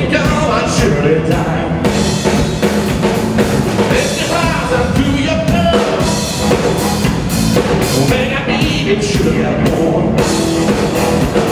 you go, I'd surely die. Lift your eyes I it should have born.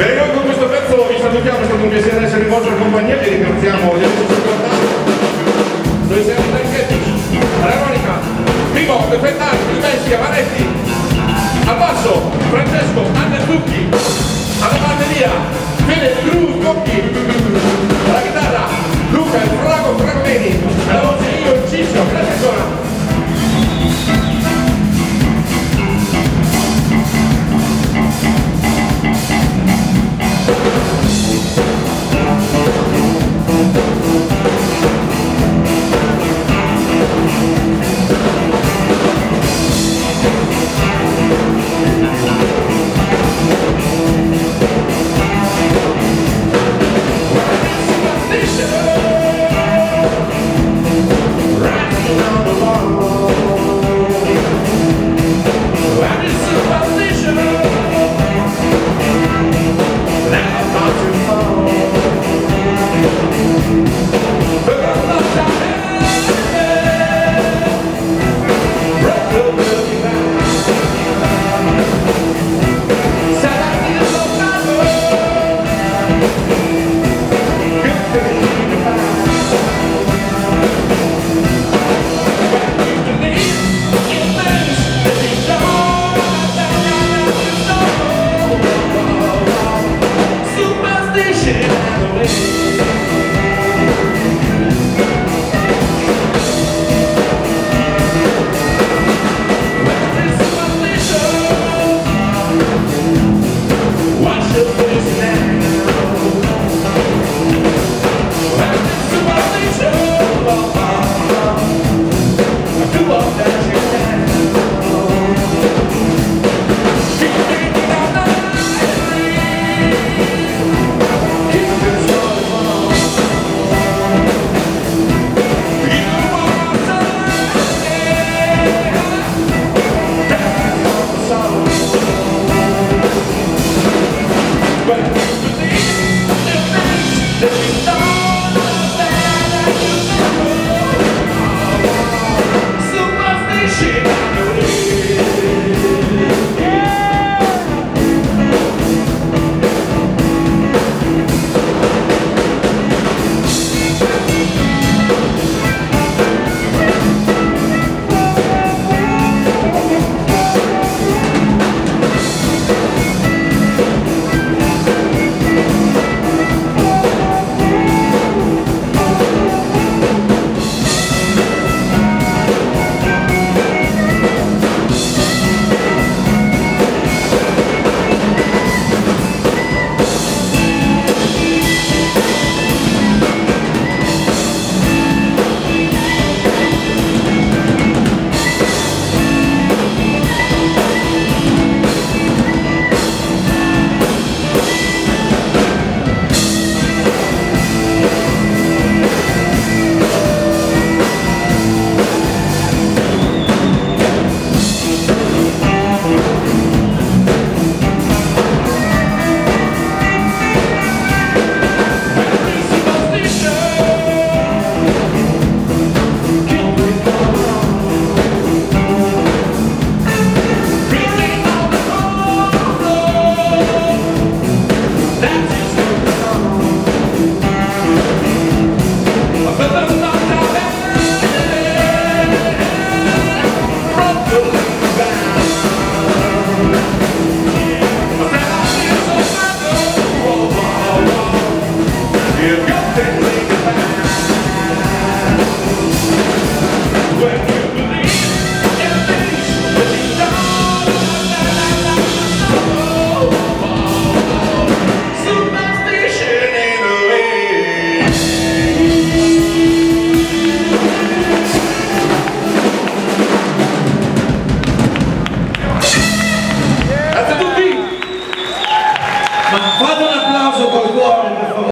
Bene, noi con questo pezzo vi salutiamo, è stato un piacere essere in vostra compagnia, vi ringraziamo di averci ascoltato. Noi siamo Tarchetti, Veronica, Primo, Fettardi, Messia, Vanetti, Abbasso, Francesco, Anna Zucchi. 감사합니다.